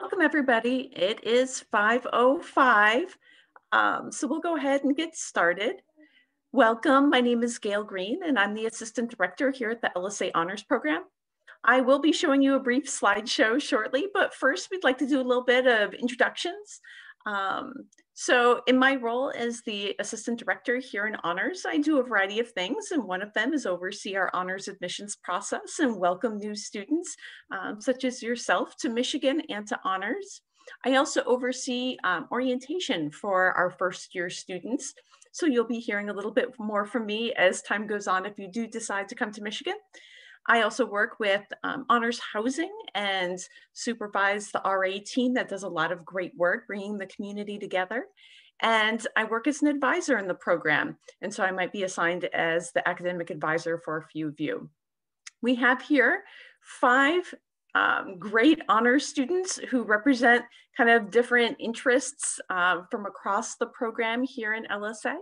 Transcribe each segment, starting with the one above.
Welcome everybody. It is 5.05, um, so we'll go ahead and get started. Welcome, my name is Gail Green and I'm the Assistant Director here at the LSA Honors Program. I will be showing you a brief slideshow shortly, but first we'd like to do a little bit of introductions. Um, so in my role as the assistant director here in honors, I do a variety of things. And one of them is oversee our honors admissions process and welcome new students, um, such as yourself to Michigan and to honors. I also oversee um, orientation for our first year students. So you'll be hearing a little bit more from me as time goes on if you do decide to come to Michigan. I also work with um, Honors Housing and supervise the RA team that does a lot of great work bringing the community together. And I work as an advisor in the program. And so I might be assigned as the academic advisor for a few of you. We have here five um, great honors students who represent kind of different interests uh, from across the program here in LSA.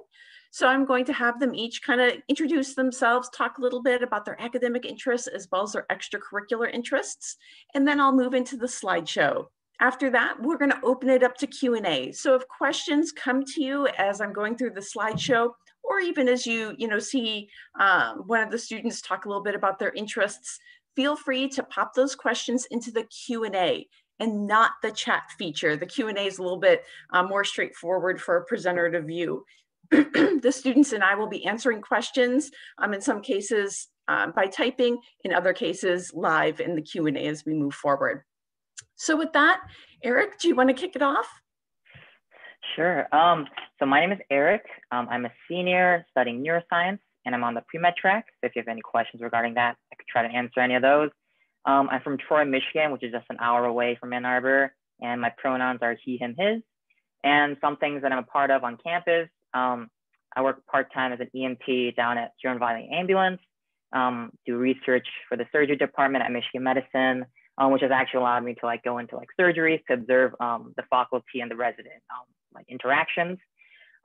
So I'm going to have them each kind of introduce themselves, talk a little bit about their academic interests as well as their extracurricular interests, and then I'll move into the slideshow. After that, we're gonna open it up to Q&A. So if questions come to you as I'm going through the slideshow, or even as you, you know, see um, one of the students talk a little bit about their interests, feel free to pop those questions into the Q&A and not the chat feature. The Q&A is a little bit uh, more straightforward for a presenter to view. the students and I will be answering questions, um, in some cases um, by typing, in other cases live in the Q&A as we move forward. So with that, Eric, do you want to kick it off? Sure. Um, so my name is Eric. Um, I'm a senior studying neuroscience and I'm on the pre-med track. So if you have any questions regarding that, I could try to answer any of those. Um, I'm from Troy, Michigan, which is just an hour away from Ann Arbor, and my pronouns are he, him, his. And some things that I'm a part of on campus um, I work part-time as an EMT down at Huron Valley Ambulance, um, do research for the surgery department at Michigan Medicine, um, which has actually allowed me to like go into like surgeries to observe um, the faculty and the resident um, like interactions.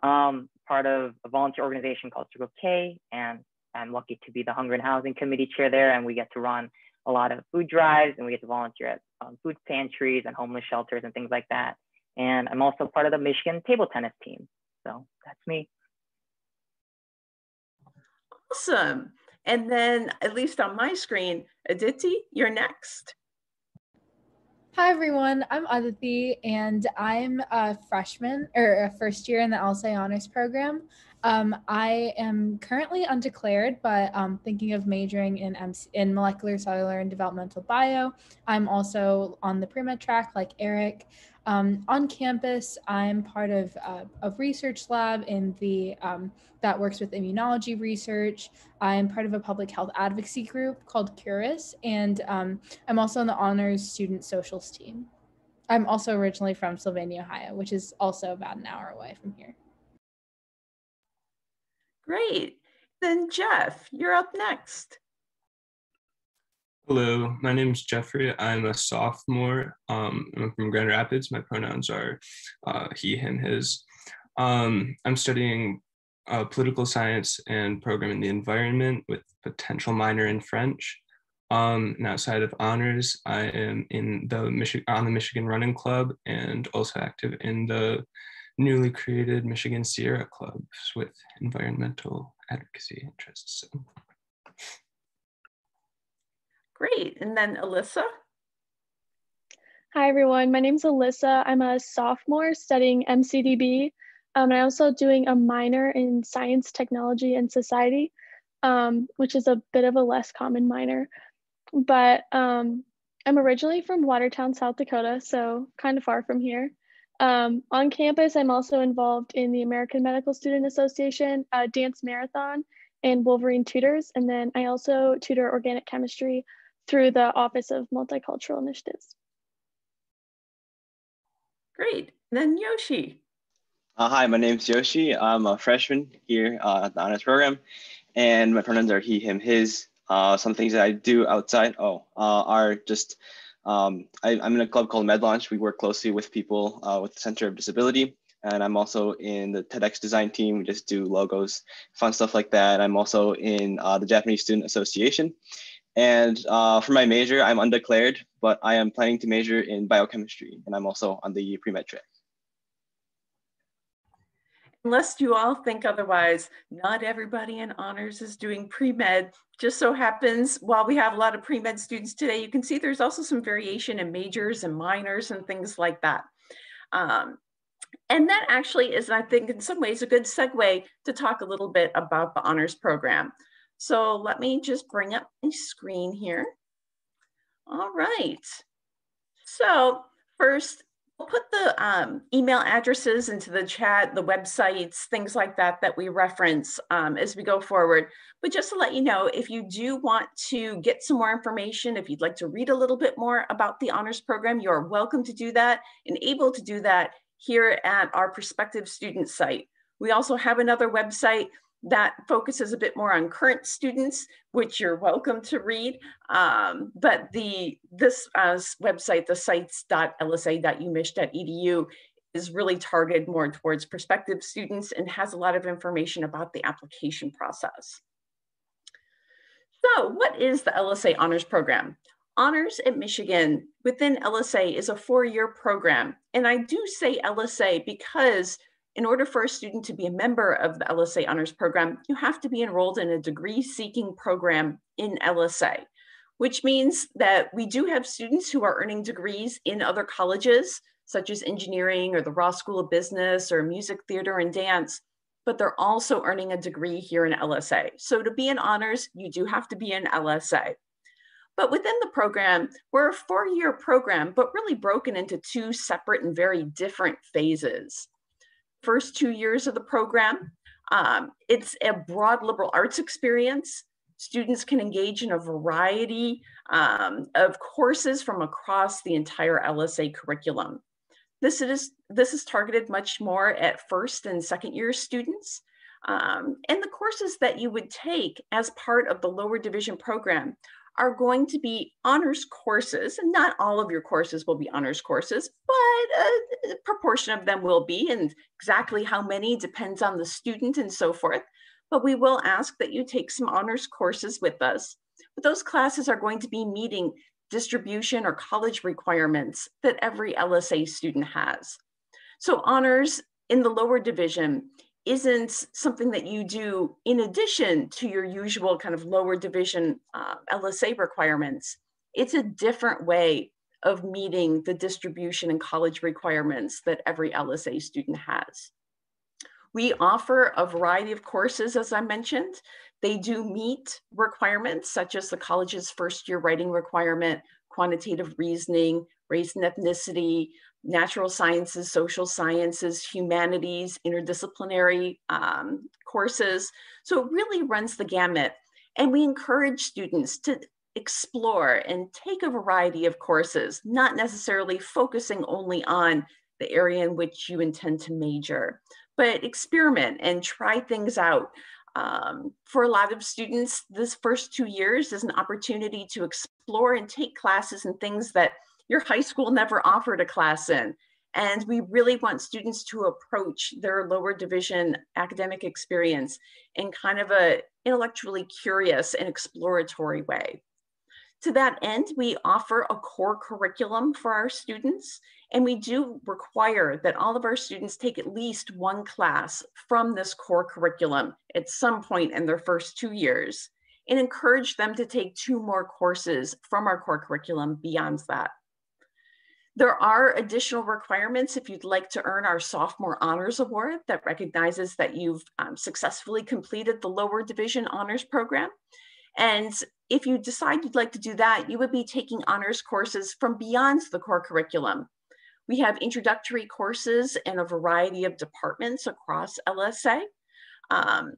Um, part of a volunteer organization called Circle K, and I'm lucky to be the Hunger and Housing Committee chair there, and we get to run a lot of food drives, and we get to volunteer at food pantries and homeless shelters and things like that. And I'm also part of the Michigan table tennis team. So that's me. Awesome. And then, at least on my screen, Aditi, you're next. Hi, everyone. I'm Aditi, and I'm a freshman or a first year in the LSA Honors Program. Um, I am currently undeclared, but um, thinking of majoring in, MC in molecular, cellular, and developmental bio. I'm also on the pre-med track like Eric. Um, on campus, I'm part of uh, a research lab in the um, that works with immunology research. I'm part of a public health advocacy group called Curis, and um, I'm also on the honors student socials team. I'm also originally from Sylvania, Ohio, which is also about an hour away from here. Great. Then Jeff, you're up next. Hello, my name is Jeffrey. I'm a sophomore. Um, I'm from Grand Rapids. My pronouns are uh, he, him, his. Um, I'm studying uh, political science and programming the environment with potential minor in French. Um, and outside of honors, I am in the Michigan on the Michigan Running Club and also active in the newly created Michigan Sierra Clubs with environmental advocacy interests. So. Great. And then Alyssa? Hi, everyone. My name is Alyssa. I'm a sophomore studying MCDB. Um, I'm also doing a minor in science, technology, and society, um, which is a bit of a less common minor. But um, I'm originally from Watertown, South Dakota, so kind of far from here. Um, on campus, I'm also involved in the American Medical Student Association, dance marathon, and Wolverine tutors. And then I also tutor organic chemistry through the Office of Multicultural Initiatives. Great. then Yoshi. Uh, hi, my name is Yoshi. I'm a freshman here uh, at the honors program, and my pronouns are he, him, his. Uh, some things that I do outside oh uh, are just um, I, am in a club called Med Launch. We work closely with people uh, with the Center of Disability, and I'm also in the TEDx design team. We just do logos, fun stuff like that. I'm also in uh, the Japanese Student Association, And uh, for my major, I'm undeclared, but I am planning to major in biochemistry, and I'm also on the pre-med track. Unless you all think otherwise, not everybody in honors is doing pre-med. Just so happens, while we have a lot of pre-med students today, you can see there's also some variation in majors and minors and things like that. Um, and that actually is, I think, in some ways, a good segue to talk a little bit about the honors program. So let me just bring up my screen here. All right. So first, we'll put the um, email addresses into the chat, the websites, things like that that we reference um, as we go forward. But just to let you know, if you do want to get some more information, if you'd like to read a little bit more about the honors program, you're welcome to do that and able to do that here at our prospective student site. We also have another website that focuses a bit more on current students, which you're welcome to read. Um, but the this uh, website, the sites.lsa.umich.edu, is really targeted more towards prospective students and has a lot of information about the application process. So what is the LSA Honors Program? Honors at Michigan within LSA is a four-year program. And I do say LSA because in order for a student to be a member of the LSA Honors Program, you have to be enrolled in a degree seeking program in LSA, which means that we do have students who are earning degrees in other colleges, such as engineering or the Ross School of Business or music, theater, and dance, but they're also earning a degree here in LSA. So to be in honors, you do have to be in LSA. But within the program, we're a four-year program, but really broken into two separate and very different phases first two years of the program. Um, it's a broad liberal arts experience. Students can engage in a variety um, of courses from across the entire LSA curriculum. This is, this is targeted much more at first and second year students. Um, and the courses that you would take as part of the lower division program are going to be honors courses, and not all of your courses will be honors courses, but a proportion of them will be, and exactly how many depends on the student and so forth. But we will ask that you take some honors courses with us. But those classes are going to be meeting distribution or college requirements that every LSA student has. So honors in the lower division isn't something that you do in addition to your usual kind of lower division uh, LSA requirements. It's a different way of meeting the distribution and college requirements that every LSA student has. We offer a variety of courses, as I mentioned. They do meet requirements such as the college's first year writing requirement, quantitative reasoning, race and ethnicity, natural sciences, social sciences, humanities, interdisciplinary um, courses. So it really runs the gamut. And we encourage students to explore and take a variety of courses, not necessarily focusing only on the area in which you intend to major, but experiment and try things out. Um, for a lot of students, this first two years is an opportunity to explore and take classes and things that your high school never offered a class in. And we really want students to approach their lower division academic experience in kind of a intellectually curious and exploratory way. To that end, we offer a core curriculum for our students, and we do require that all of our students take at least one class from this core curriculum at some point in their first two years, and encourage them to take two more courses from our core curriculum beyond that. There are additional requirements if you'd like to earn our Sophomore Honors Award that recognizes that you've um, successfully completed the lower division honors program. And if you decide you'd like to do that, you would be taking honors courses from beyond the core curriculum. We have introductory courses in a variety of departments across LSA. Um,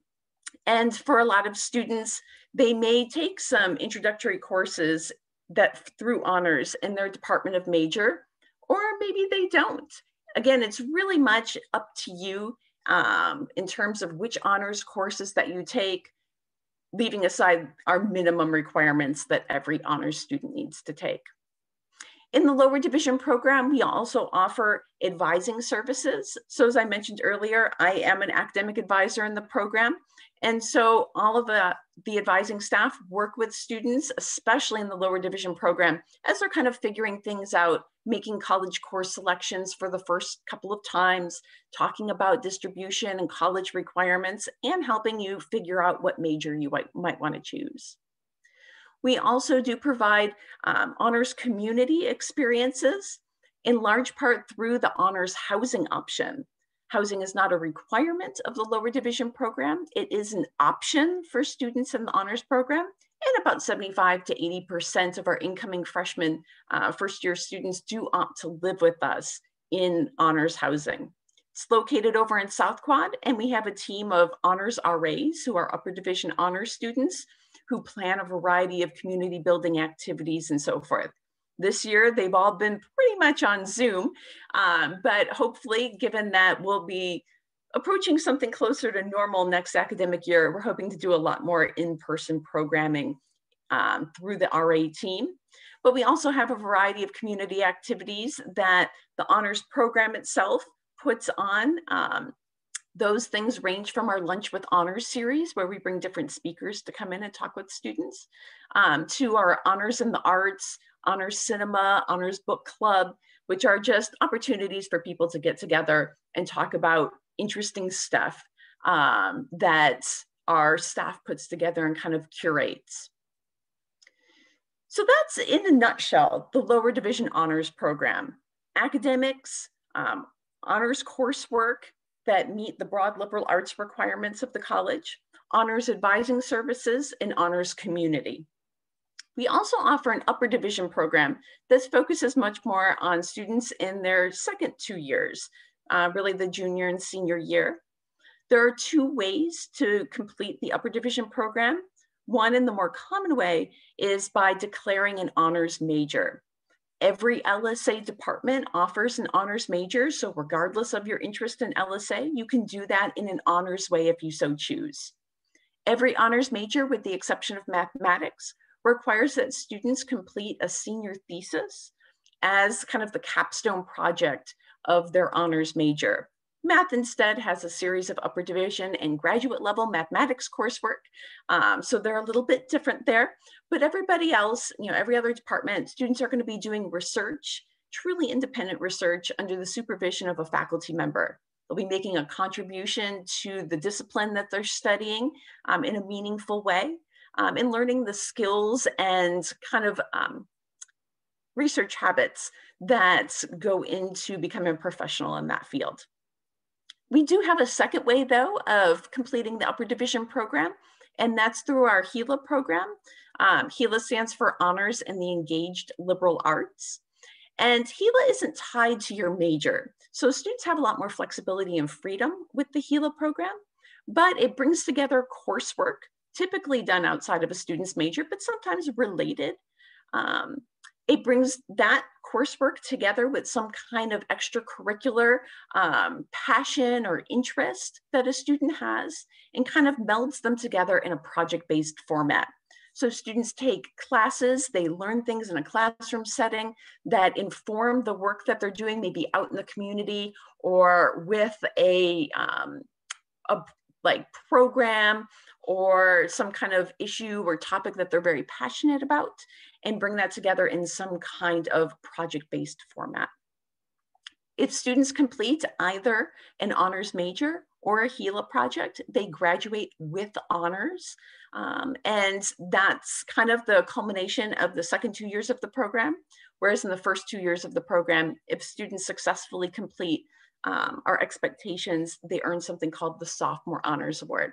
and for a lot of students, they may take some introductory courses that through honors in their department of major or maybe they don't. Again, it's really much up to you um, in terms of which honors courses that you take, leaving aside our minimum requirements that every honors student needs to take. In the lower division program, we also offer advising services. So as I mentioned earlier, I am an academic advisor in the program. And so all of the, the advising staff work with students, especially in the lower division program, as they're kind of figuring things out, making college course selections for the first couple of times, talking about distribution and college requirements, and helping you figure out what major you might, might want to choose. We also do provide um, honors community experiences in large part through the honors housing option. Housing is not a requirement of the lower division program. It is an option for students in the honors program. And about 75 to 80% of our incoming freshmen, uh, first year students do opt to live with us in honors housing. It's located over in South Quad, and we have a team of honors RAs who are upper division honors students who plan a variety of community building activities and so forth. This year, they've all been pretty much on Zoom, um, but hopefully, given that we'll be approaching something closer to normal next academic year, we're hoping to do a lot more in-person programming um, through the RA team. But we also have a variety of community activities that the honors program itself puts on. Um, those things range from our Lunch with Honors series, where we bring different speakers to come in and talk with students, um, to our Honors in the Arts, Honors Cinema, Honors Book Club, which are just opportunities for people to get together and talk about interesting stuff um, that our staff puts together and kind of curates. So that's in a nutshell, the lower division honors program. Academics, um, honors coursework, that meet the broad liberal arts requirements of the college, honors advising services, and honors community. We also offer an upper division program that focuses much more on students in their second two years, uh, really the junior and senior year. There are two ways to complete the upper division program. One and the more common way is by declaring an honors major. Every LSA department offers an honors major. So regardless of your interest in LSA, you can do that in an honors way if you so choose. Every honors major, with the exception of mathematics, requires that students complete a senior thesis as kind of the capstone project of their honors major. Math instead has a series of upper division and graduate level mathematics coursework. Um, so they're a little bit different there, but everybody else, you know, every other department, students are gonna be doing research, truly independent research under the supervision of a faculty member. They'll be making a contribution to the discipline that they're studying um, in a meaningful way um, and learning the skills and kind of um, research habits that go into becoming a professional in that field. We do have a second way though of completing the upper division program, and that's through our HELA program. Um, HELA stands for Honors in the Engaged Liberal Arts. And HELA isn't tied to your major. So students have a lot more flexibility and freedom with the HELA program, but it brings together coursework, typically done outside of a student's major, but sometimes related. Um, it brings that coursework together with some kind of extracurricular um, passion or interest that a student has and kind of melds them together in a project-based format. So students take classes, they learn things in a classroom setting that inform the work that they're doing, maybe out in the community or with a, um, a like program or some kind of issue or topic that they're very passionate about and bring that together in some kind of project-based format. If students complete either an honors major or a HELA project, they graduate with honors. Um, and that's kind of the culmination of the second two years of the program. Whereas in the first two years of the program, if students successfully complete um, our expectations, they earn something called the Sophomore Honors Award.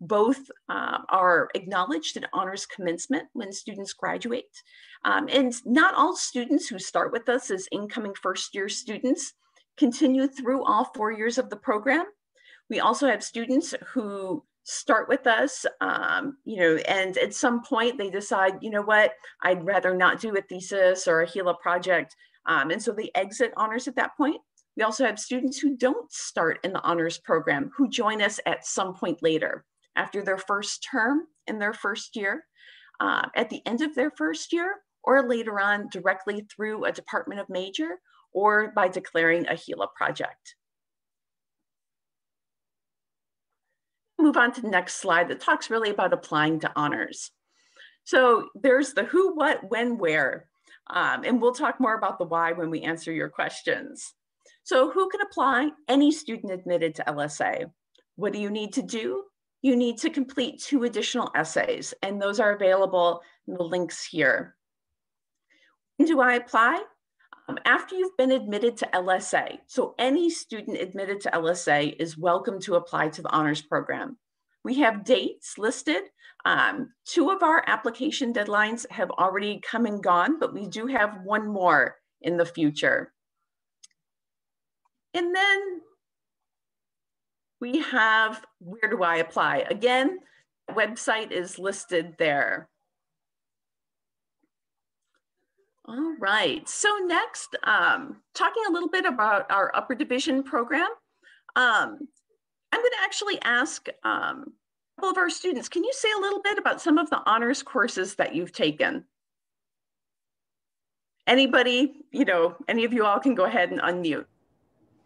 Both uh, are acknowledged at honors commencement when students graduate. Um, and not all students who start with us as incoming first year students continue through all four years of the program. We also have students who start with us, um, you know, and at some point they decide, you know what, I'd rather not do a thesis or a HELA project. Um, and so they exit honors at that point. We also have students who don't start in the honors program who join us at some point later after their first term in their first year, uh, at the end of their first year, or later on directly through a department of major or by declaring a HELA project. Move on to the next slide that talks really about applying to honors. So there's the who, what, when, where. Um, and we'll talk more about the why when we answer your questions. So who can apply? Any student admitted to LSA. What do you need to do? You need to complete two additional essays, and those are available in the links here. When do I apply? Um, after you've been admitted to LSA. So any student admitted to LSA is welcome to apply to the honors program. We have dates listed. Um, two of our application deadlines have already come and gone, but we do have one more in the future. And then we have where do I apply? Again, website is listed there. All right, so next, um, talking a little bit about our upper division program. Um, I'm going to actually ask um, a couple of our students, can you say a little bit about some of the honors courses that you've taken? Anybody, you know, any of you all can go ahead and unmute.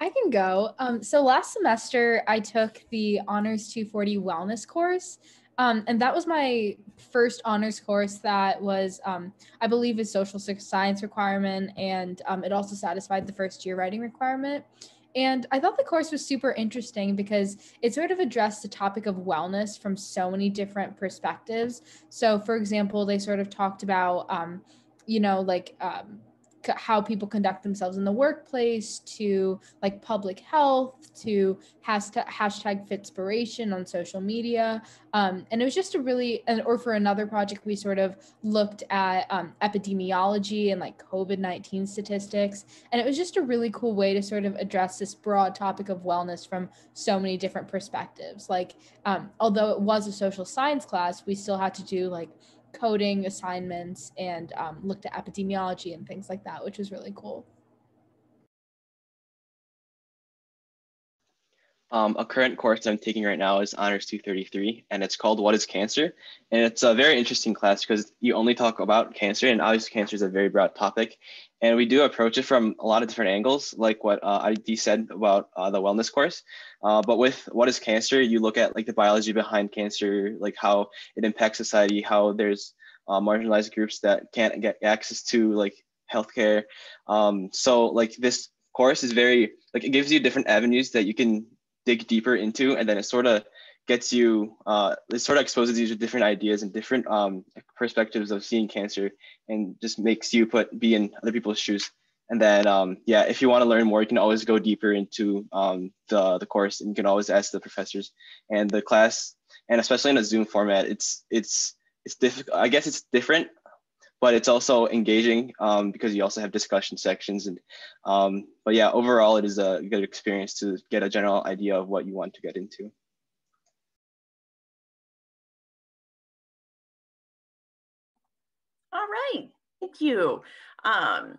I can go. Um, so last semester, I took the Honors 240 Wellness course. Um, and that was my first honors course that was, um, I believe, a social science requirement. And um, it also satisfied the first year writing requirement. And I thought the course was super interesting because it sort of addressed the topic of wellness from so many different perspectives. So, for example, they sort of talked about, um, you know, like um, how people conduct themselves in the workplace to like public health to hashtag, hashtag fitspiration on social media. Um, and it was just a really and or for another project we sort of looked at um, epidemiology and like covid-19 statistics. And it was just a really cool way to sort of address this broad topic of wellness from so many different perspectives. Like um, although it was a social science class we still had to do like coding assignments and um, looked at epidemiology and things like that, which was really cool. Um, a current course I'm taking right now is Honors 233, and it's called What is Cancer? And it's a very interesting class because you only talk about cancer, and obviously cancer is a very broad topic. And we do approach it from a lot of different angles, like what uh, Aditi said about uh, the wellness course. Uh, but with What is Cancer, you look at like the biology behind cancer, like how it impacts society, how there's uh, marginalized groups that can't get access to like healthcare. Um, so like this course is very, like it gives you different avenues that you can dig deeper into and then it sort of gets you uh, it sort of exposes you to different ideas and different um, perspectives of seeing cancer and just makes you put be in other people's shoes. And then um, yeah if you want to learn more you can always go deeper into um, the, the course and you can always ask the professors. And the class and especially in a zoom format it's it's it's difficult i guess it's different but it's also engaging um, because you also have discussion sections. And um, but yeah, overall, it is a good experience to get a general idea of what you want to get into. All right, thank you. Um,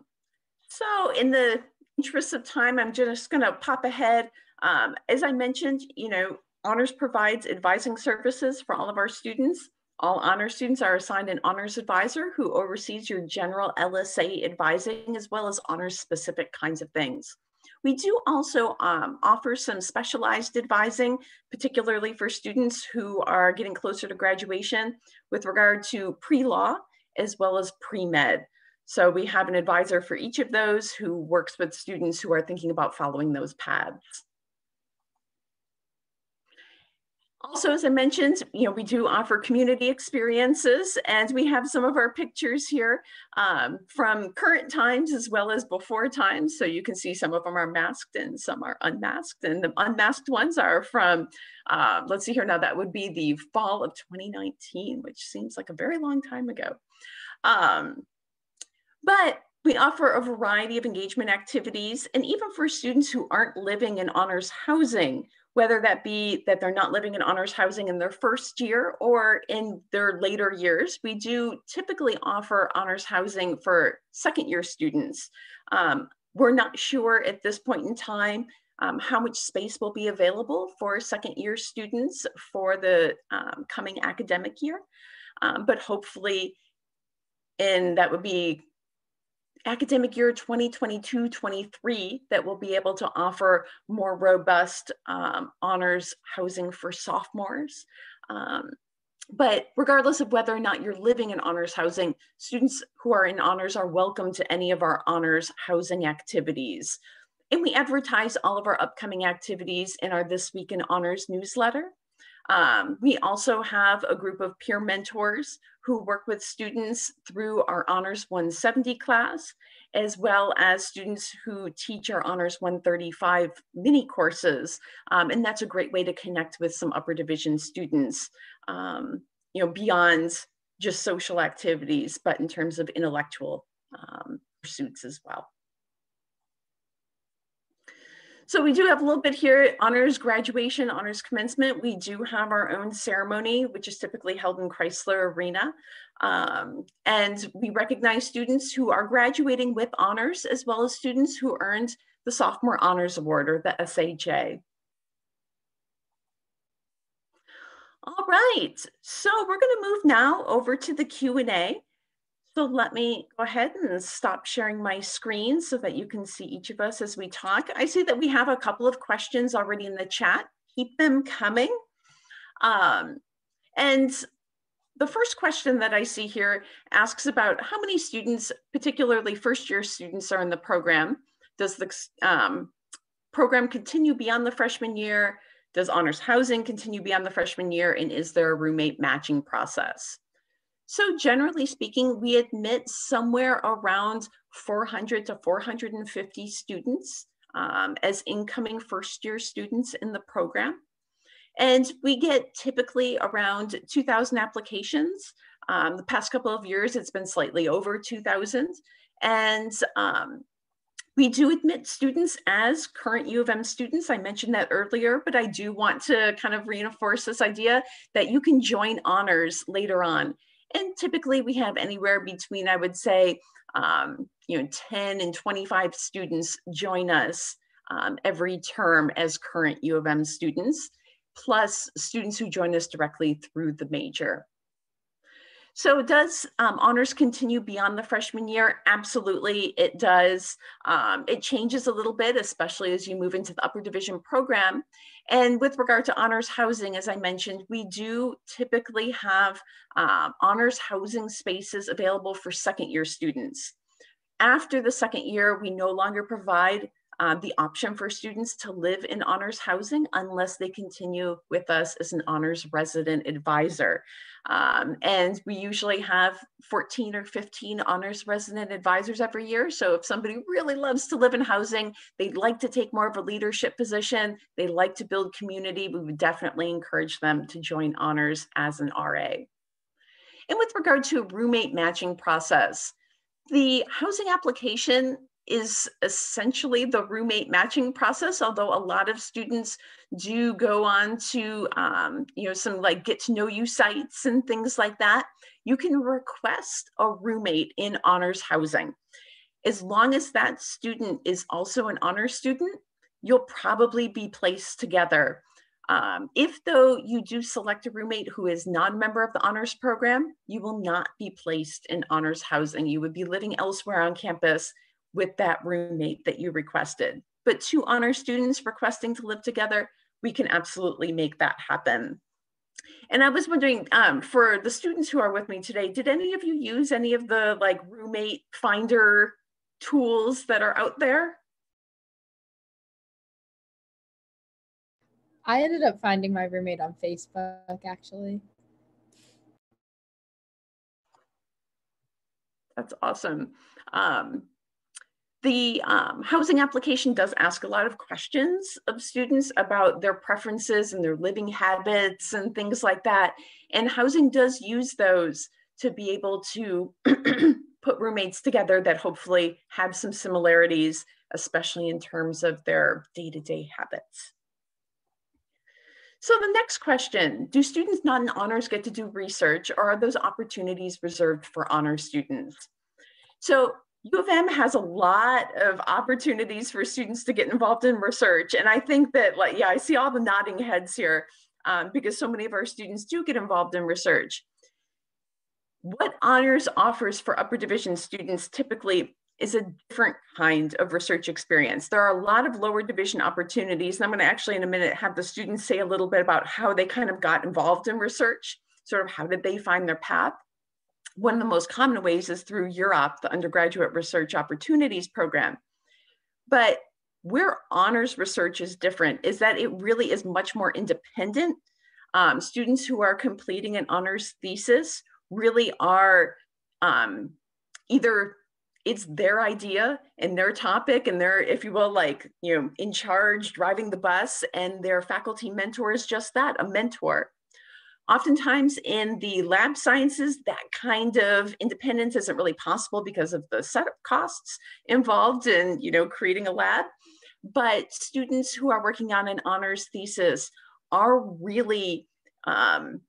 so in the interest of time, I'm just gonna pop ahead. Um, as I mentioned, you know, Honors provides advising services for all of our students. All honor students are assigned an honors advisor who oversees your general LSA advising as well as honors specific kinds of things. We do also um, offer some specialized advising, particularly for students who are getting closer to graduation with regard to pre-law as well as pre-med. So we have an advisor for each of those who works with students who are thinking about following those paths. Also, as I mentioned, you know, we do offer community experiences and we have some of our pictures here um, from current times as well as before times. So you can see some of them are masked and some are unmasked. And the unmasked ones are from, uh, let's see here now, that would be the fall of 2019, which seems like a very long time ago. Um, but we offer a variety of engagement activities and even for students who aren't living in honors housing, whether that be that they're not living in honors housing in their first year or in their later years. We do typically offer honors housing for second year students. Um, we're not sure at this point in time um, how much space will be available for second year students for the um, coming academic year, um, but hopefully and that would be academic year 2022-23 that will be able to offer more robust um, honors housing for sophomores. Um, but regardless of whether or not you're living in honors housing, students who are in honors are welcome to any of our honors housing activities. And we advertise all of our upcoming activities in our This Week in Honors newsletter. Um, we also have a group of peer mentors who work with students through our Honors 170 class, as well as students who teach our Honors 135 mini courses. Um, and that's a great way to connect with some upper division students, um, you know, beyond just social activities, but in terms of intellectual um, pursuits as well. So we do have a little bit here, honors graduation, honors commencement. We do have our own ceremony, which is typically held in Crisler Arena. Um, and we recognize students who are graduating with honors, as well as students who earned the Sophomore Honors Award or the SHA. All right, so we're gonna move now over to the Q&A. So let me go ahead and stop sharing my screen so that you can see each of us as we talk. I see that we have a couple of questions already in the chat. Keep them coming. Um, and the first question that I see here asks about how many students, particularly first year students are in the program. Does the um, program continue beyond the freshman year? Does honors housing continue beyond the freshman year? And is there a roommate matching process? So generally speaking, we admit somewhere around 400 to 450 students um, as incoming first year students in the program. And we get typically around 2,000 applications. Um, the past couple of years, it's been slightly over 2,000. And um, we do admit students as current U of M students. I mentioned that earlier, but I do want to kind of reinforce this idea that you can join honors later on. And typically we have anywhere between, I would say, um, you know, 10 and 25 students join us um, every term as current U of M students, plus students who join us directly through the major. So does um, honors continue beyond the freshman year? Absolutely, it does. Um, it changes a little bit, especially as you move into the upper division program. And with regard to honors housing, as I mentioned, we do typically have um, honors housing spaces available for second year students. After the second year, we no longer provide uh, the option for students to live in honors housing unless they continue with us as an honors resident advisor. Um, and we usually have 14 or 15 honors resident advisors every year. So if somebody really loves to live in housing, they'd like to take more of a leadership position, they like to build community, we would definitely encourage them to join honors as an RA. And with regard to roommate matching process, the housing application is essentially the roommate matching process, although a lot of students do go on to, um, you know, some like get to know you sites and things like that. You can request a roommate in honors housing. As long as that student is also an honors student, you'll probably be placed together. Um, if though you do select a roommate who is non-member of the honors program, you will not be placed in honors housing. You would be living elsewhere on campus with that roommate that you requested. But two honor students requesting to live together, we can absolutely make that happen. And I was wondering, um, for the students who are with me today, did any of you use any of the like roommate finder tools that are out there? I ended up finding my roommate on Facebook actually. That's awesome. Um, the um, housing application does ask a lot of questions of students about their preferences and their living habits and things like that. And housing does use those to be able to put roommates together that hopefully have some similarities, especially in terms of their day-to-day -day habits. So the next question, do students not in honors get to do research or are those opportunities reserved for honor students? So U of M has a lot of opportunities for students to get involved in research. And I think that like, yeah, I see all the nodding heads here um, because so many of our students do get involved in research. what honors offers for upper division students typically is a different kind of research experience. There are a lot of lower division opportunities, and I'm going to actually in a minute have the students say a little bit about how they kind of got involved in research, sort of how did they find their path. One of the most common ways is through UROP, the Undergraduate Research Opportunities Program. But where honors research is different is that it really is much more independent. Um, students who are completing an honors thesis really are um, either it's their idea and their topic and they're if you will like you know in charge driving the bus and their faculty mentor is just that a mentor oftentimes in the lab sciences that kind of independence isn't really possible because of the setup costs involved in you know creating a lab but students who are working on an honors thesis are really um,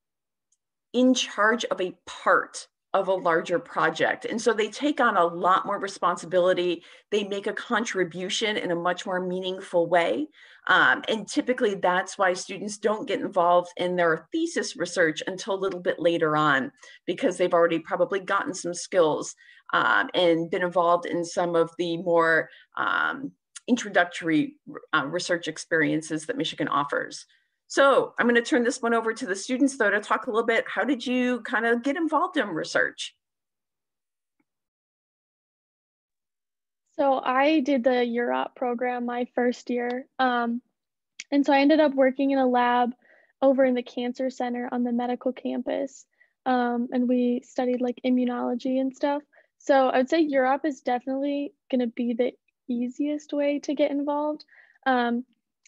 in charge of a part of a larger project. And so they take on a lot more responsibility. They make a contribution in a much more meaningful way. Um, and typically that's why students don't get involved in their thesis research until a little bit later on, because they've already probably gotten some skills um, and been involved in some of the more um, introductory uh, research experiences that Michigan offers. So I'm going to turn this one over to the students though to talk a little bit. How did you kind of get involved in research? So I did the UROP program my first year. Um, and so I ended up working in a lab over in the cancer center on the medical campus. Um, and we studied like immunology and stuff. So I would say UROP is definitely going to be the easiest way to get involved. Um,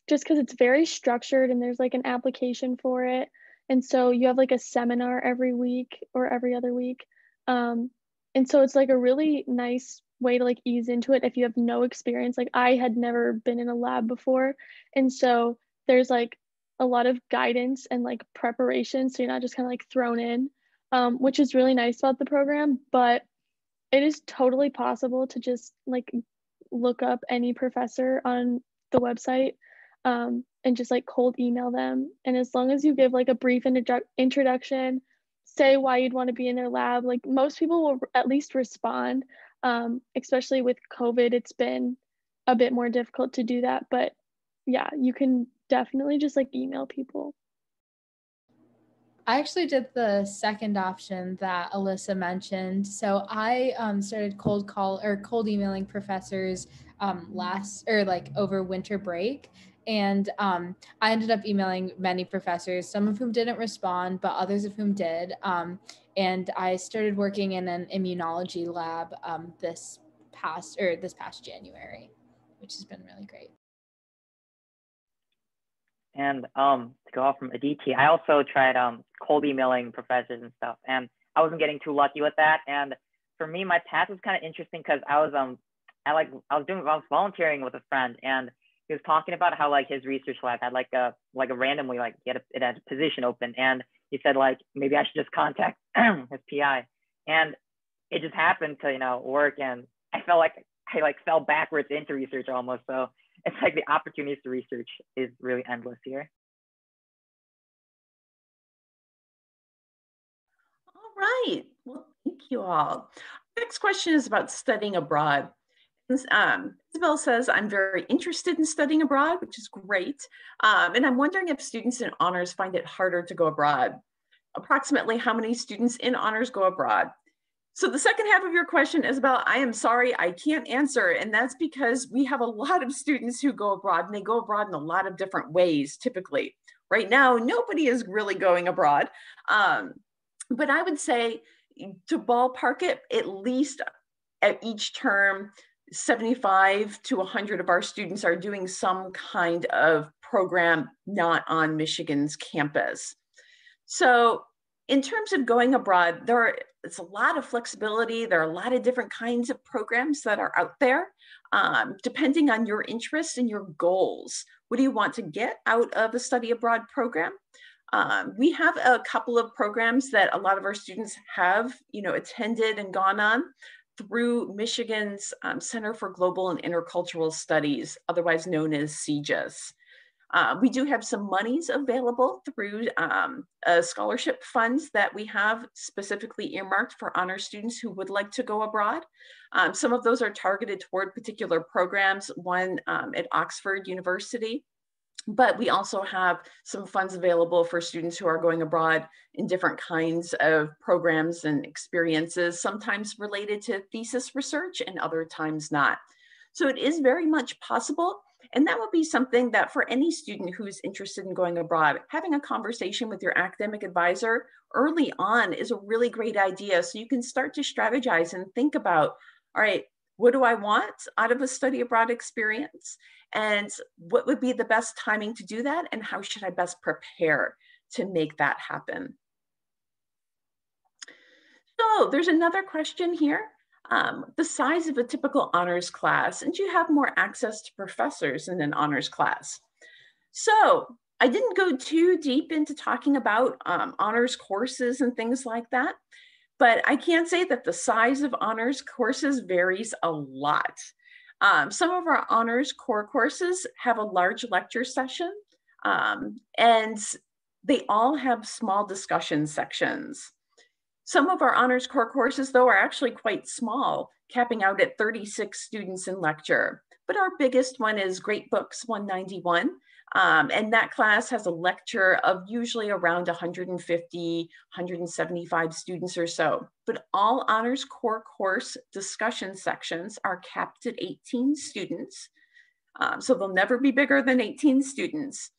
just because it's very structured and there's like an application for it. And so you have like a seminar every week or every other week. Um, and so it's like a really nice way to like ease into it if you have no experience. Like I had never been in a lab before. And so there's like a lot of guidance and like preparation. So you're not just kind of like thrown in, um, which is really nice about the program. But it is totally possible to just like look up any professor on the website um, and just like cold email them. And as long as you give like a brief introduction, say why you'd want to be in their lab, like most people will at least respond. Um, especially with COVID, it's been a bit more difficult to do that. But yeah, you can definitely just like email people. I actually did the second option that Alyssa mentioned. So I um, started cold call or cold emailing professors um, last or like over winter break. And um, I ended up emailing many professors, some of whom didn't respond, but others of whom did. Um, and I started working in an immunology lab um, this past or this past January, which has been really great. And um, to go off from Aditi, I also tried um, cold emailing professors and stuff, and I wasn't getting too lucky with that. And for me, my path was kind of interesting because I was um, I like I was doing I was volunteering with a friend, and he was talking about how like his research lab had like a like a randomly like he had a, it had a position open and he said like maybe I should just contact his PI and it just happened to you know work and I felt like I like fell backwards into research almost so it's like the opportunities to research is really endless here. All right. Well, thank you all. Next question is about studying abroad. Um, Isabel says, I'm very interested in studying abroad, which is great. Um, and I'm wondering if students in honors find it harder to go abroad. Approximately how many students in honors go abroad? So the second half of your question, Isabel, I am sorry, I can't answer. And that's because we have a lot of students who go abroad and they go abroad in a lot of different ways, typically. Right now, nobody is really going abroad. Um, but I would say to ballpark it, at least at each term, 75 to 100 of our students are doing some kind of program not on Michigan's campus. So in terms of going abroad, there are, it's a lot of flexibility. There are a lot of different kinds of programs that are out there, um, depending on your interests and your goals. What do you want to get out of a study abroad program? Um, we have a couple of programs that a lot of our students have, you know, attended and gone on through Michigan's um, Center for Global and Intercultural Studies, otherwise known as CGIS. Uh, we do have some monies available through um, scholarship funds that we have specifically earmarked for honor students who would like to go abroad. Um, some of those are targeted toward particular programs, one um, at Oxford University, but we also have some funds available for students who are going abroad in different kinds of programs and experiences, sometimes related to thesis research and other times not. So it is very much possible and that would be something that for any student who's interested in going abroad, having a conversation with your academic advisor early on is a really great idea. So you can start to strategize and think about, all right, what do I want out of a study abroad experience? And what would be the best timing to do that? And how should I best prepare to make that happen? So there's another question here um, the size of a typical honors class, and you have more access to professors in an honors class. So I didn't go too deep into talking about um, honors courses and things like that, but I can say that the size of honors courses varies a lot. Um, some of our honors core courses have a large lecture session, um, and they all have small discussion sections. Some of our honors core courses, though, are actually quite small, capping out at 36 students in lecture. But our biggest one is Great Books 191. Um, and that class has a lecture of usually around 150, 175 students or so. But all honors core course discussion sections are capped at 18 students. Um, so they'll never be bigger than 18 students.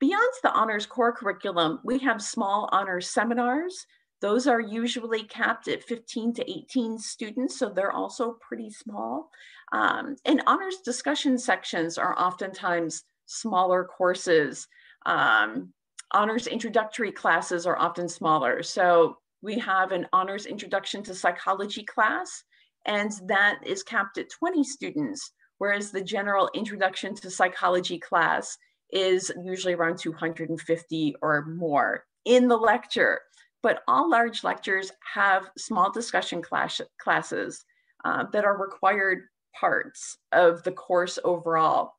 Beyond the honors core curriculum, we have small honors seminars those are usually capped at 15 to 18 students, so they're also pretty small. Um, and honors discussion sections are oftentimes smaller courses. Um, honors introductory classes are often smaller. So we have an honors introduction to psychology class, and that is capped at 20 students, whereas the general introduction to psychology class is usually around 250 or more in the lecture but all large lectures have small discussion class, classes uh, that are required parts of the course overall.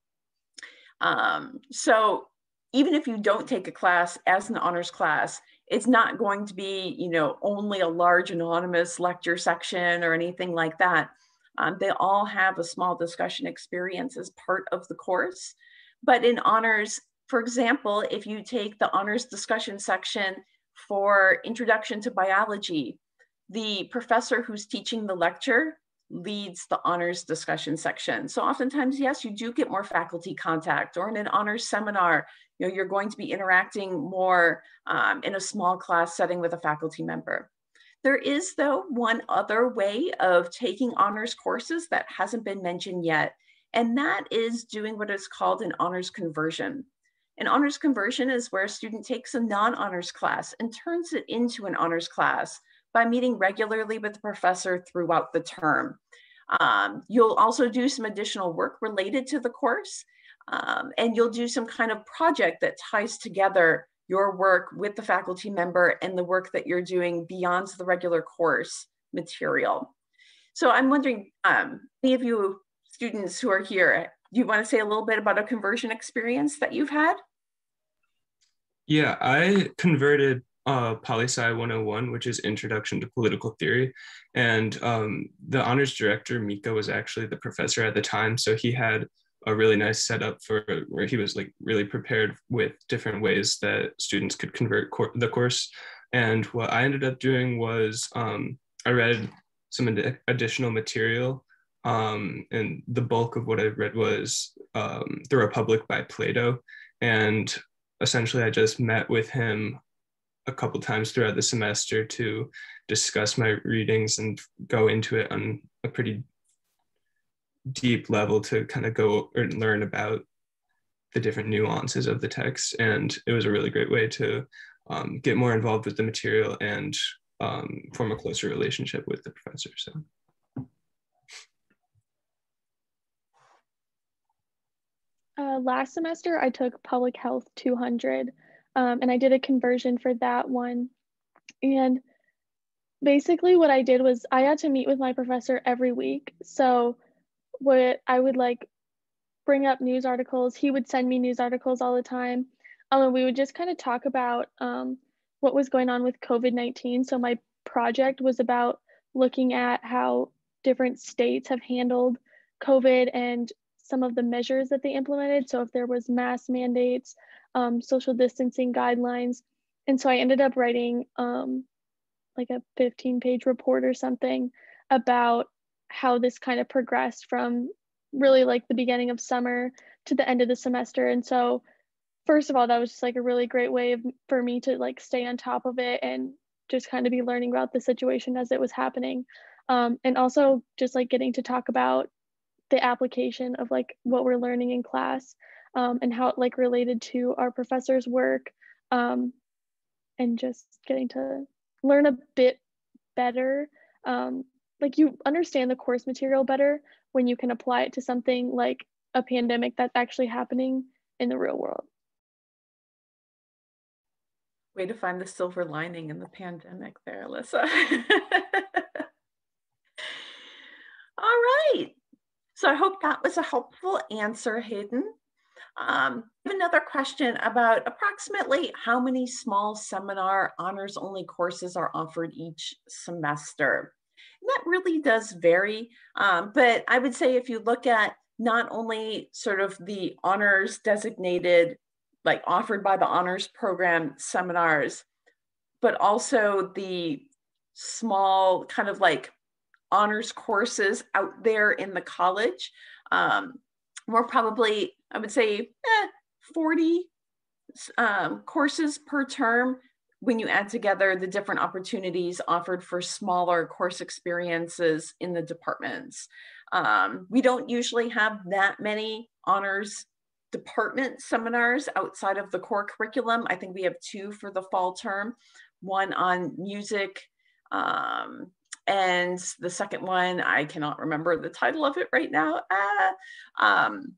Um, so even if you don't take a class as an honors class, it's not going to be, you know, only a large anonymous lecture section or anything like that. Um, they all have a small discussion experience as part of the course. But in honors, for example, if you take the honors discussion section for Introduction to Biology, the professor who's teaching the lecture leads the honors discussion section. So oftentimes, yes, you do get more faculty contact or in an honors seminar, you know, you're going to be interacting more um, in a small class setting with a faculty member. There is though one other way of taking honors courses that hasn't been mentioned yet, and that is doing what is called an honors conversion. An honors conversion is where a student takes a non-honors class and turns it into an honors class by meeting regularly with the professor throughout the term. Um, you'll also do some additional work related to the course, um, and you'll do some kind of project that ties together your work with the faculty member and the work that you're doing beyond the regular course material. So I'm wondering, um, any of you students who are here, do you want to say a little bit about a conversion experience that you've had? Yeah, I converted uh, Poli Sci 101, which is Introduction to Political Theory. And um, the honors director, Mika, was actually the professor at the time. So he had a really nice setup for where he was like really prepared with different ways that students could convert cor- the course. And what I ended up doing was um, I read some ad- additional material um, and the bulk of what I read was um, The Republic by Plato. And essentially, I just met with him a couple times throughout the semester to discuss my readings and go into it on a pretty deep level to kind of go and learn about the different nuances of the text. And it was a really great way to um, get more involved with the material and um, form a closer relationship with the professor. So. Uh, last semester, I took Public Health 200, um, and I did a conversion for that one. And basically, what I did was I had to meet with my professor every week. So, what I would like bring up news articles. He would send me news articles all the time. Um, and we would just kind of talk about um, what was going on with COVID 19. So my project was about looking at how different states have handled COVID and some of the measures that they implemented. So if there was mask mandates, um, social distancing guidelines. And so I ended up writing um, like a 15 page report or something about how this kind of progressed from really like the beginning of summer to the end of the semester. And so first of all, that was just like a really great way of, for me to like stay on top of it and just kind of be learning about the situation as it was happening. Um, and also just like getting to talk about the application of like what we're learning in class um, and how it like related to our professor's work um, and just getting to learn a bit better. Um, like you understand the course material better when you can apply it to something like a pandemic that's actually happening in the real world. Way to find the silver lining in the pandemic there alyssa. All right. So i hope that was a helpful answer hayden um, another question about approximately how many small seminar honors only courses are offered each semester. And that really does vary, um, but I would say if you look at not only sort of the honors designated, like offered by the honors program seminars, but also the small kind of like honors courses out there in the college. Um, we're probably I would say eh, 40 um, courses per term when you add together the different opportunities offered for smaller course experiences in the departments. Um, we don't usually have that many honors department seminars outside of the core curriculum. I think we have two for the fall term, one on music, um, and the second one, I cannot remember the title of it right now. Uh, um,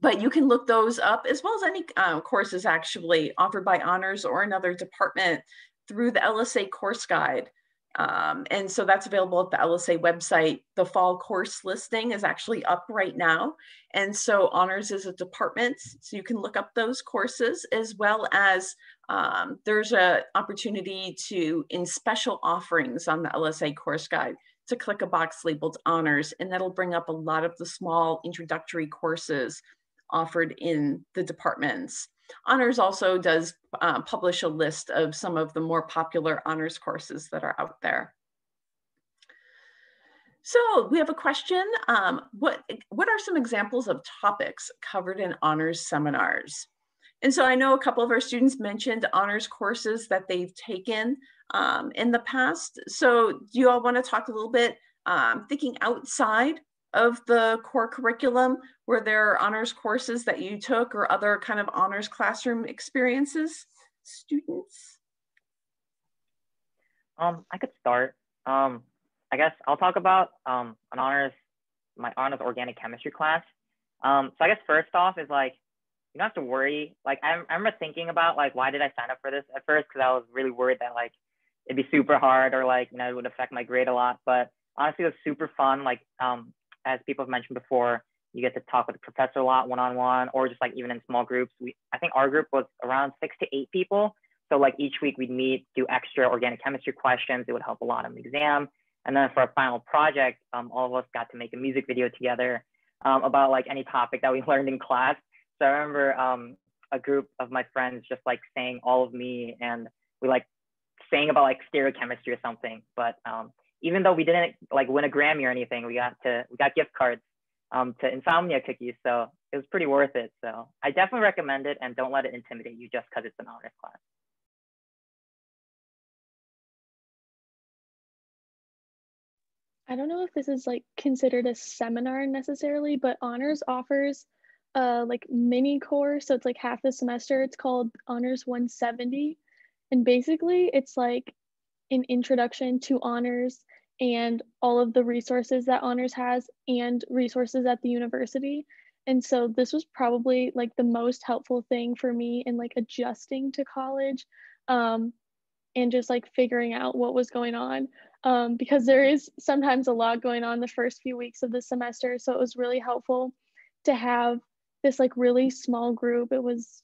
but you can look those up as well as any uh, courses actually offered by honors or another department through the LSA course guide. Um, and so that's available at the LSA website. The fall course listing is actually up right now. And so honors is a department, so you can look up those courses as well as um, there's an opportunity to, in special offerings on the LSA course guide, to click a box labeled honors, and that'll bring up a lot of the small introductory courses offered in the departments. Honors also does uh, publish a list of some of the more popular honors courses that are out there. So we have a question. Um, what, what are some examples of topics covered in honors seminars? And so I know a couple of our students mentioned honors courses that they've taken um, in the past. So do you all want to talk a little bit, um, thinking outside of the core curriculum? Were there honors courses that you took or other kind of honors classroom experiences, students? Um, I could start. Um, I guess I'll talk about um, an honors, my honors organic chemistry class. Um, so I guess first off is like, you don't have to worry. Like I, I remember thinking about like, why did I sign up for this at first? Cause I was really worried that like, it'd be super hard or like, you know, it would affect my grade a lot. But honestly, it was super fun. Like, um, as people have mentioned before, you get to talk with the professor a lot one-on-one or just like even in small groups. We, I think our group was around six to eight people. So like each week we'd meet, do extra organic chemistry questions. It would help a lot on the exam. And then for our final project, um, all of us got to make a music video together um, about like any topic that we learned in class. So I remember um, a group of my friends just like saying all of me and we like saying about like stereochemistry or something. But um, even though we didn't like win a Grammy or anything, we got to we got gift cards um, to Insomnia cookies, so it was pretty worth it. So I definitely recommend it, and don't let it intimidate you just because it's an honors class. I don't know if this is like considered a seminar necessarily, but honors offers a like mini course, so it's like half the semester. It's called Honors 170, and basically it's like an introduction to honors and all of the resources that honors has and resources at the university and so this was probably like the most helpful thing for me in like adjusting to college um, and just like figuring out what was going on um, because there is sometimes a lot going on the first few weeks of the semester so it was really helpful to have this like really small group. It was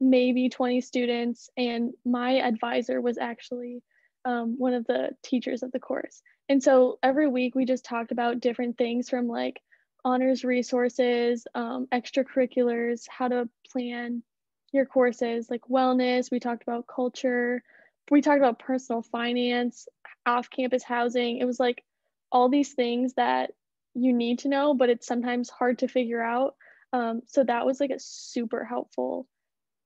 maybe 20 students, and my advisor was actually um, one of the teachers of the course. And so every week we just talked about different things from like honors resources, um, extracurriculars, how to plan your courses, like wellness. We talked about culture. We talked about personal finance, off campus housing. It was like all these things that you need to know, but it's sometimes hard to figure out. Um, so that was like a super helpful,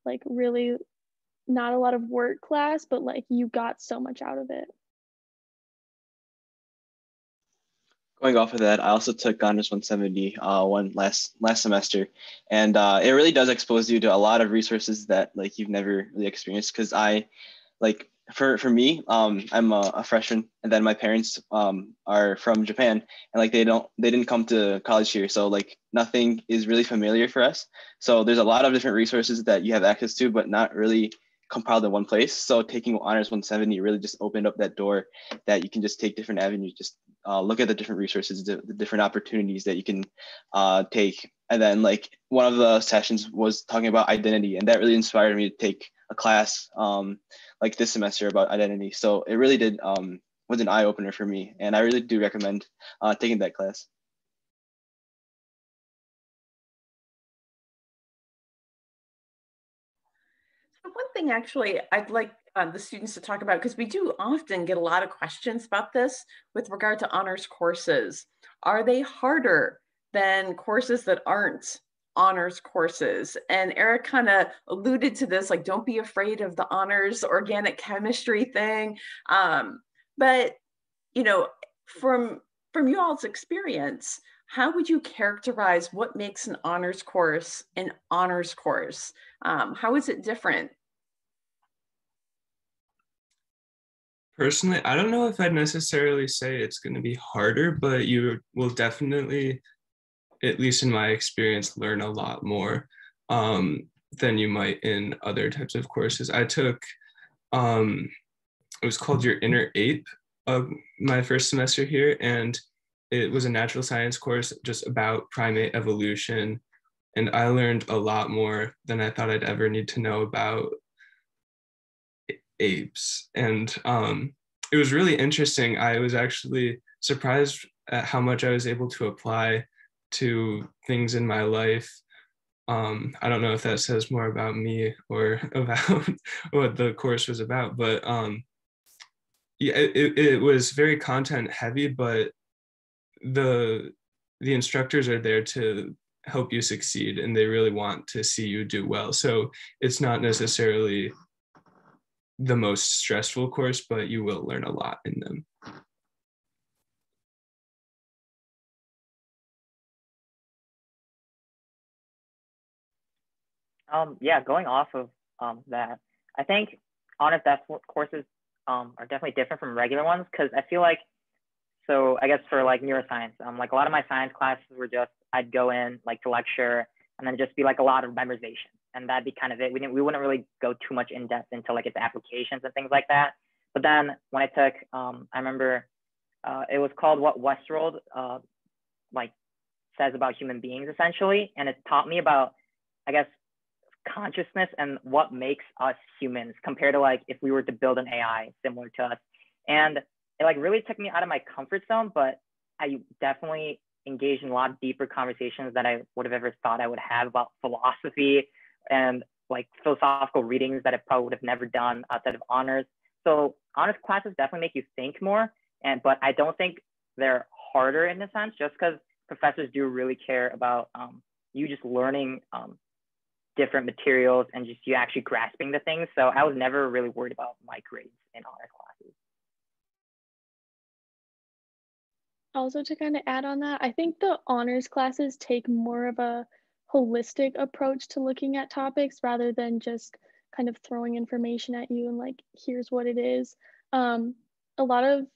like really not a lot of work class, but like you got so much out of it. Going off of that, I also took Honors 170 uh, one last last semester, and uh, it really does expose you to a lot of resources that like you've never really experienced. Because I, like for for me, um, I'm a, a, freshman, and then my parents um, are from Japan, and like they don't they didn't come to college here, so like nothing is really familiar for us. So there's a lot of different resources that you have access to, but not really compiled in one place. So taking honors 170 really just opened up that door that you can just take different avenues, just uh, look at the different resources, the, the different opportunities that you can uh, take. And then like one of the sessions was talking about identity and that really inspired me to take a class um, like this semester about identity. So it really did um, was an eye opener for me. And I really do recommend uh, taking that class. One thing actually I'd like uh, the students to talk about, because we do often get a lot of questions about this with regard to honors courses. Are they harder than courses that aren't honors courses? And Eric kind of alluded to this, like don't be afraid of the honors organic chemistry thing. Um, but, you know, from, from you all's experience, how would you characterize what makes an honors course an honors course? Um, how is it different Personally, I don't know if I'd necessarily say it's going to be harder, but you will definitely, at least in my experience, learn a lot more um, than you might in other types of courses. I took, um, it was called Your Inner Ape of my first semester here, and it was a natural science course just about primate evolution. And I learned a lot more than I thought I'd ever need to know about apes. And um, it was really interesting. I was actually surprised at how much i was able to apply to things in my life. Um, i don't know if that says more about me or about what the course was about but um, yeah it, it was very content heavy but the the instructors are there to help you succeed and they really want to see you do well. So it's not necessarily the most stressful course, but you will learn a lot in them. Um, yeah, going off of um, that, I think honest death courses um, are definitely different from regular ones because I feel like, so I guess for like neuroscience, um, like a lot of my science classes were just, I'd go in like to lecture and then just be like a lot of memorization and that'd be kind of it. We didn't, we wouldn't really go too much in depth into like its applications and things like that. But then when I took, um, I remember uh, it was called what Westworld uh, like says about human beings essentially, and it taught me about, I guess, consciousness and what makes us humans compared to like if we were to build an AI similar to us. And it like really took me out of my comfort zone, but I definitely engaged in a lot deeper conversations that I would have ever thought I would have about philosophy and like philosophical readings that I probably would have never done outside of honors. So honors classes definitely make you think more, and but I don't think they're harder in a sense, just because professors do really care about um, you just learning um, different materials and just you actually grasping the things. So I was never really worried about my grades in honors classes. Also, to kind of add on that, I think the honors classes take more of a holistic approach to looking at topics rather than just kind of throwing information at you and like here's what it is. Um, a lot of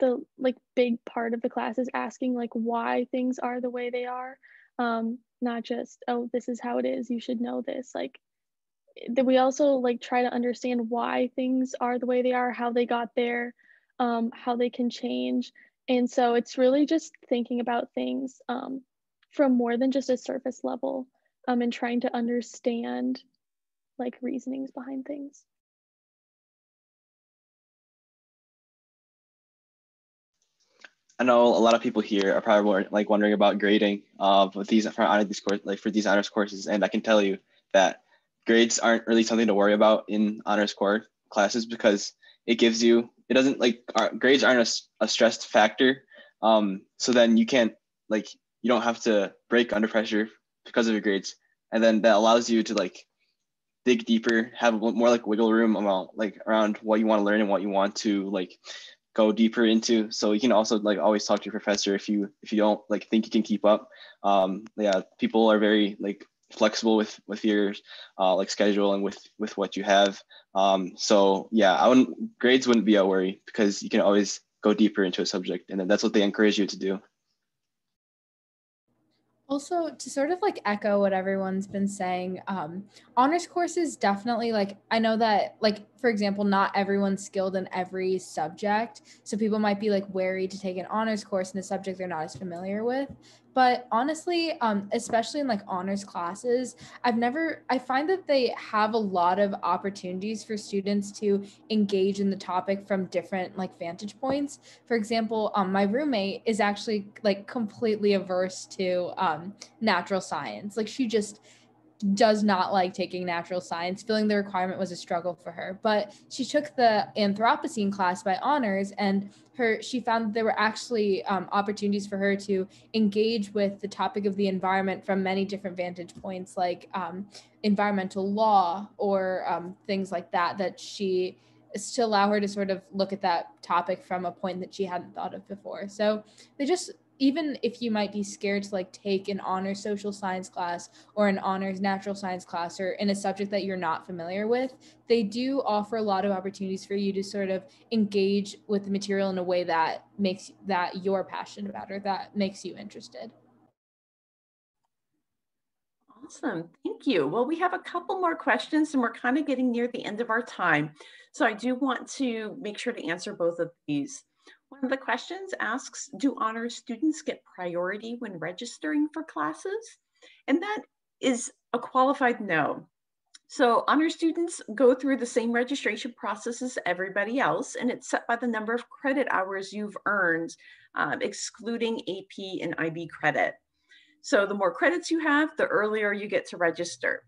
the like big part of the class is asking like why things are the way they are. Um, not just oh this is how it is. You should know this. Like that we also like try to understand why things are the way they are how they got there um, how they can change. And so it's really just thinking about things um, from more than just a surface level um, and trying to understand like reasonings behind things. I know a lot of people here are probably like wondering about grading uh, with these for honor these course like for these honors courses, and I can tell you that grades aren't really something to worry about in honors core classes because it gives you it doesn't like our, grades aren't a, a stressed factor. Um, so then you can't like you don't have to break under pressure because of your grades, and then that allows you to like dig deeper, have more like wiggle room about like around what you want to learn and what you want to like go deeper into. So you can also like always talk to your professor if you if you don't like think you can keep up. Um, yeah, people are very like flexible with with your uh, like schedule and with with what you have. Um, so yeah, I wouldn't grades wouldn't be a worry because you can always go deeper into a subject, and then that's what they encourage you to do. Also, to sort of like echo what everyone's been saying, um, honors courses definitely like I know that like for example, not everyone's skilled in every subject, so people might be like wary to take an honors course in a subject they're not as familiar with but honestly um, especially in like honors classes i've never i find that they have a lot of opportunities for students to engage in the topic from different like vantage points. For example um, my roommate is actually like completely averse to um, natural science. Like she just does not like taking natural science, feeling the requirement was a struggle for her. But she took the Anthropocene class by honors, and her she found there were actually um, opportunities for her to engage with the topic of the environment from many different vantage points, like um, environmental law or um, things like that. That she to allow her to sort of look at that topic from a point that she hadn't thought of before. So they just even if you might be scared to like take an honors social science class or an honors natural science class or in a subject that you're not familiar with, they do offer a lot of opportunities for you to sort of engage with the material in a way that makes that you're passionate about or that makes you interested. Awesome, thank you. Well, we have a couple more questions and we're kind of getting near the end of our time. So I do want to make sure to answer both of these. One of the questions asks, do honor students get priority when registering for classes? And that is a qualified no. So honor students go through the same registration process as everybody else, and it's set by the number of credit hours you've earned, um, excluding AP and IB credit. So the more credits you have, the earlier you get to register.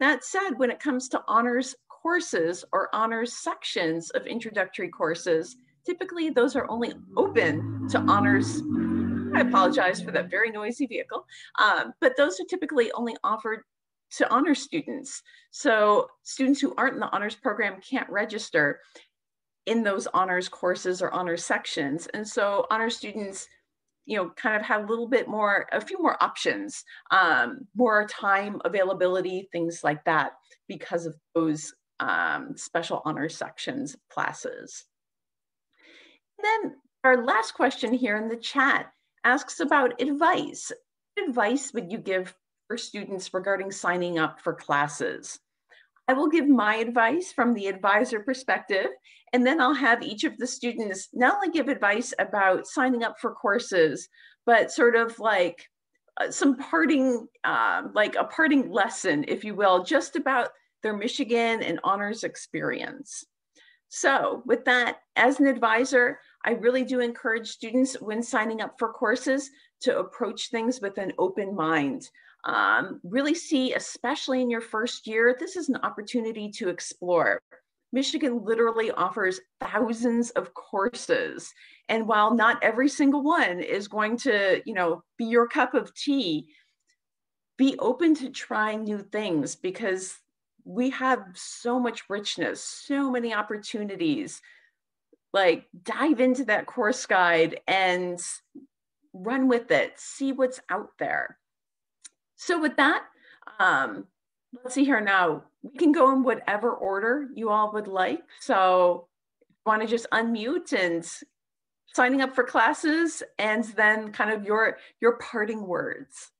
That said, when it comes to honors courses or honors sections of introductory courses, typically those are only open to honors. I apologize for that very noisy vehicle, um, but those are typically only offered to honor students. So students who aren't in the honors program can't register in those honors courses or honors sections. And so honor students, you know, kind of have a little bit more, a few more options, um, more time availability, things like that, because of those um, special honor sections classes then our last question here in the chat asks about advice. What advice would you give for students regarding signing up for classes? I will give my advice from the advisor perspective, and then I'll have each of the students not only give advice about signing up for courses, but sort of like uh, some parting, uh, like a parting lesson, if you will, just about their Michigan and honors experience. So with that, as an advisor, I really do encourage students when signing up for courses to approach things with an open mind. Um, really see, especially in your first year, this is an opportunity to explore. Michigan literally offers thousands of courses. And while not every single one is going to, you know, be your cup of tea, be open to trying new things because we have so much richness, so many opportunities. Like dive into that course guide and run with it, see what's out there. So with that, um, let's see here now. We can go in whatever order you all would like. So want to just unmute and signing up for classes and then kind of your your parting words.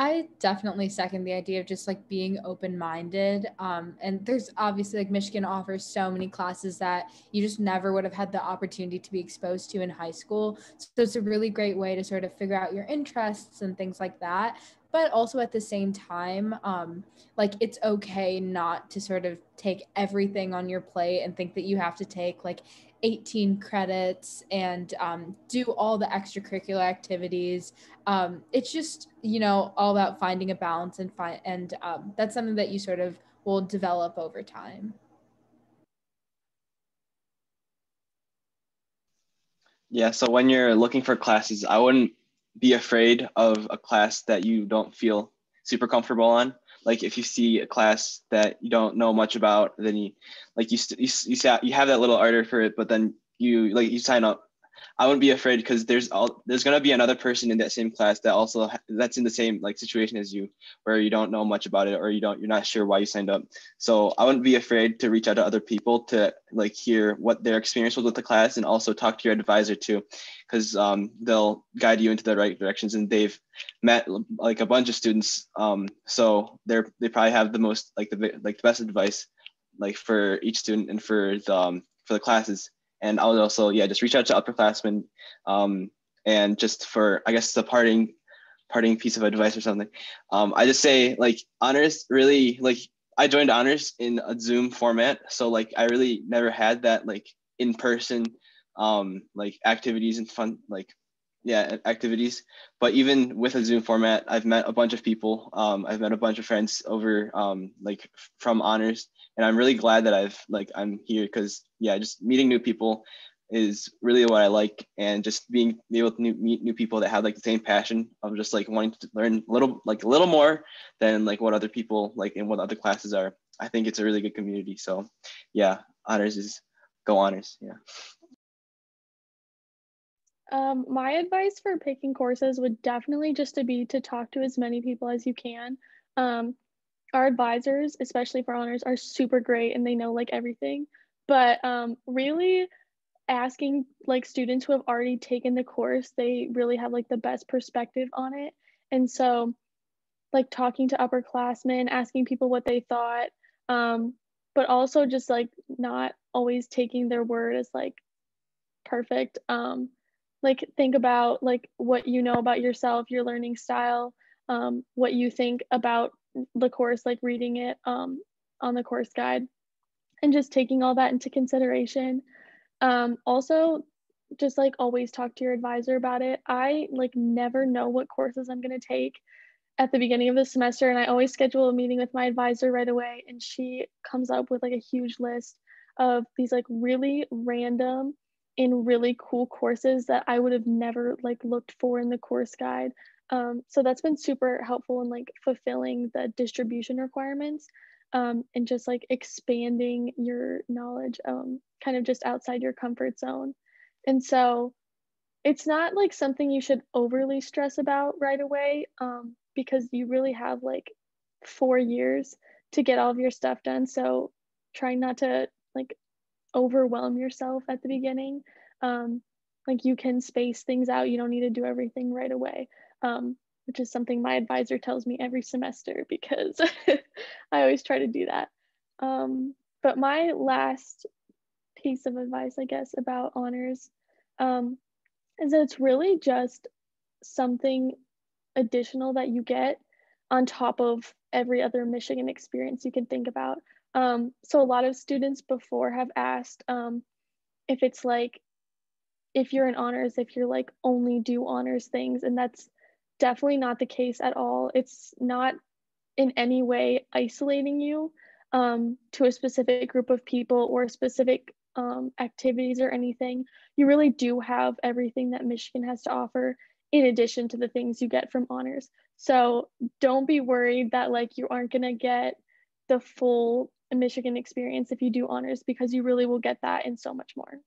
I definitely second the idea of just like being open minded. Um, and there's obviously like Michigan offers so many classes that you just never would have had the opportunity to be exposed to in high school. So it's a really great way to sort of figure out your interests and things like that. but also at the same time, um, like it's okay not to sort of take everything on your plate and think that you have to take like 18 credits and um, do all the extracurricular activities. Um, it's just, you know, all about finding a balance and find, and um, that's something that you sort of will develop over time. Yeah, so when you're looking for classes, I wouldn't be afraid of a class that you don't feel super comfortable on. Like if you see a class that you don't know much about, then you like you you you, you have that little ardor for it, but then you like you sign up I wouldn't be afraid because there's all there's gonna be another person in that same class that also that's in the same like situation as you, where you don't know much about it or you don't you're not sure why you signed up. So I wouldn't be afraid to reach out to other people to like hear what their experience was with the class and also talk to your advisor too, because um, they'll guide you into the right directions and they've met like a bunch of students. Um, so they're they probably have the most like the like the best advice like for each student and for the um, for the classes and I would also yeah just reach out to upperclassmen um, and just for I guess the parting parting piece of advice or something. Um, I just say like honors really like I joined honors in a Zoom format, so like I really never had that like in person um, like activities and fun like yeah activities. But even with a zoom format i've met a bunch of people. Um, i've met a bunch of friends over um, like from honors. And i'm really glad that i've like i'm here because yeah just meeting new people is really what i like. And just being able to meet new people that have like the same passion of just like wanting to learn a little like a little more than like what other people like in what other classes are. I think it's a really good community. So yeah honors is go honors. Yeah um, my advice for picking courses would definitely just to be to talk to as many people as you can. Um, our advisors, especially for honors, are super great and they know like everything. But um, really asking like students who have already taken the course, they really have like the best perspective on it. And so, like talking to upperclassmen, asking people what they thought, um, but also just like not always taking their word as like perfect. Um, like think about like what you know about yourself your learning style um, what you think about the course like reading it um, on the course guide and just taking all that into consideration. Um, also just like always talk to your advisor about it. I like never know what courses i'm going to take at the beginning of the semester and i always schedule a meeting with my advisor right away and she comes up with like a huge list of these like really random in really cool courses that I would have never like looked for in the course guide. Um, so that's been super helpful in like fulfilling the distribution requirements um, and just like expanding your knowledge um, kind of just outside your comfort zone. And so it's not like something you should overly stress about right away um, because you really have like four years to get all of your stuff done. So trying not to like overwhelm yourself at the beginning. Um, like you can space things out. You don't need to do everything right away, um, which is something my advisor tells me every semester because I always try to do that. Um, but my last piece of advice, I guess, about honors um, is that it's really just something additional that you get on top of every other Michigan experience you can think about. Um, so a lot of students before have asked um, if it's like, if you're in honors, if you're like only do honors things, and that's definitely not the case at all. It's not in any way isolating you um, to a specific group of people or specific um, activities or anything. You really do have everything that Michigan has to offer in addition to the things you get from honors. So don't be worried that like you aren't gonna get the full a Michigan experience if you do honors because you really will get that and so much more.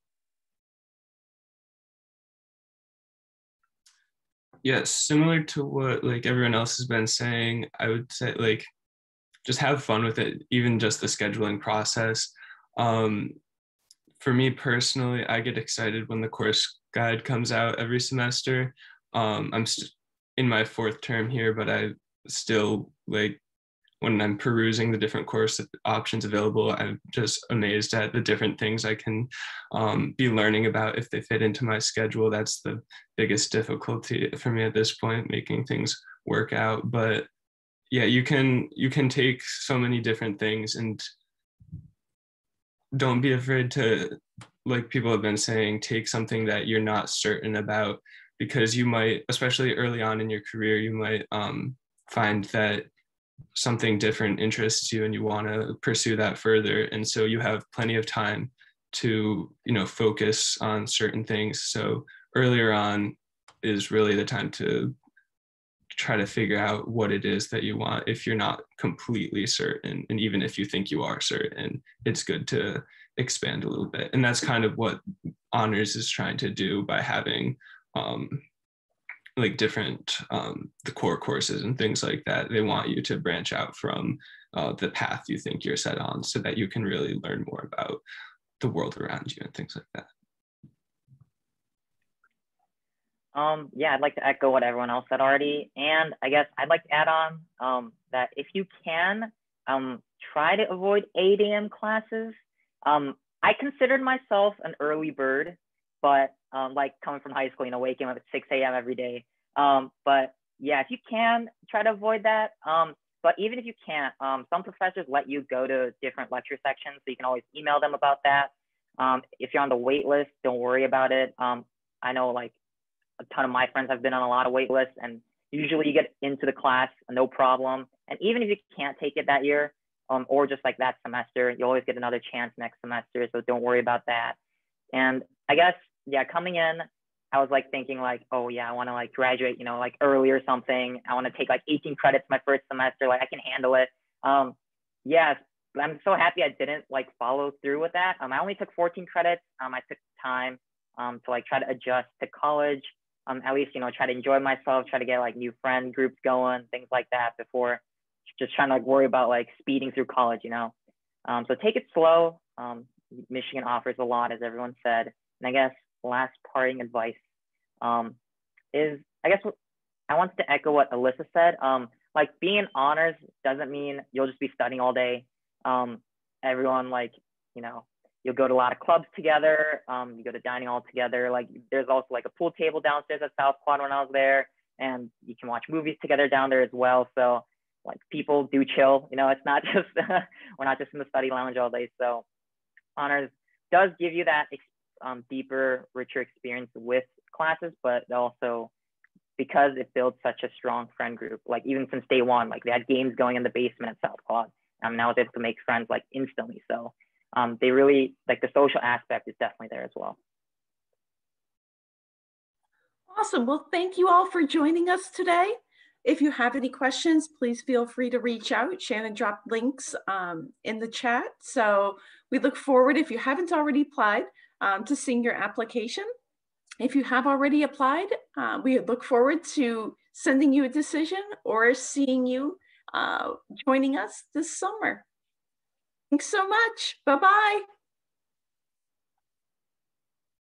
Yes, similar to what like everyone else has been saying, I would say like just have fun with it, even just the scheduling process. Um, for me personally, I get excited when the course guide comes out every semester. Um, I'm in my fourth term here, but I still like when I'm perusing the different course options available, I'm just amazed at the different things I can um, be learning about if they fit into my schedule. That's the biggest difficulty for me at this point, making things work out. But yeah, you can you can take so many different things and don't be afraid to like people have been saying take something that you're not certain about because you might especially early on in your career you might um, find that something different interests you and you want to pursue that further. And so you have plenty of time to you know focus on certain things. So earlier on is really the time to try to figure out what it is that you want if you're not completely certain and even if you think you are certain it's good to expand a little bit. And that's kind of what honors is trying to do by having um, like different um, the core courses and things like that they want you to branch out from uh, the path you think you're set on so that you can really learn more about the world around you and things like that um, yeah, I'd like to echo what everyone else said already. And I guess I'd like to add on um, that if you can, um, try to avoid 8 a.m. classes. Um, I considered myself an early bird, but um, like coming from high school, you know, waking up at 6 a.m. every day. Um, but yeah, if you can, try to avoid that. Um, but even if you can't, um, some professors let you go to different lecture sections, so you can always email them about that. Um, if you're on the wait list, don't worry about it. Um, I know like a ton of my friends have been on a lot of wait lists, and usually you get into the class no problem. And even if you can't take it that year, um, or just like that semester, you always get another chance next semester. So don't worry about that. And I guess yeah, coming in, I was like thinking like, oh yeah, I want to like graduate, you know, like early or something. I want to take like 18 credits my first semester. Like I can handle it. Um, yes, I'm so happy I didn't like follow through with that. Um, I only took 14 credits. Um, I took time um, to like try to adjust to college. Um, at least you know try to enjoy myself, try to get like new friend groups going, things like that before just trying to like worry about like speeding through college, you know. Um, so take it slow. Um, Michigan offers a lot, as everyone said. And I guess last parting advice um, is I guess I wanted to echo what Alyssa said. Um, like being in honors doesn't mean you'll just be studying all day. Um, everyone like you know you'll go to a lot of clubs together. Um, you go to dining all together. Like there's also like a pool table downstairs at South Quad when I was there, and you can watch movies together down there as well. So like people do chill. You know, it's not just we're not just in the study lounge all day. So honors does give you that um, deeper, richer experience with classes, but also because it builds such a strong friend group. Like even since day one, like they had games going in the basement at South Quad. Um, now I was able to make friends like instantly. So um, they really like the social aspect is definitely there as well. Awesome. Well, thank you all for joining us today. If you have any questions, please feel free to reach out. Shannon dropped links um, in the chat. So we look forward, if you haven't already applied, um, to seeing your application. If you have already applied, uh, we look forward to sending you a decision or seeing you uh, joining us this summer. Thanks so much. Bye-bye.